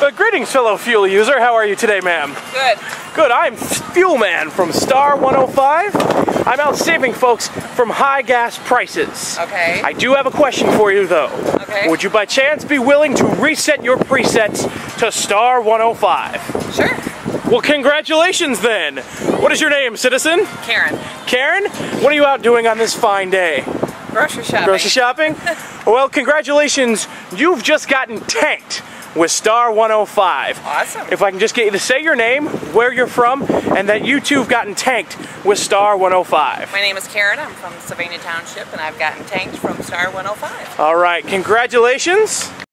Uh, greetings, fellow fuel user. How are you today, ma'am? Good. Good. I'm Fuel Man from Star 105. I'm out saving folks from high gas prices. Okay. I do have a question for you, though. Okay. Would you by chance be willing to reset your presets to Star 105? Sure. Well, congratulations then. What is your name, citizen? Karen. Karen? What are you out doing on this fine day? Grocery shopping. Grocery shopping? well, congratulations. You've just gotten tanked with Star 105. Awesome. If I can just get you to say your name, where you're from, and that you too have gotten tanked with Star 105. My name is Karen. I'm from Sylvania Township, and I've gotten tanked from Star 105. All right, congratulations.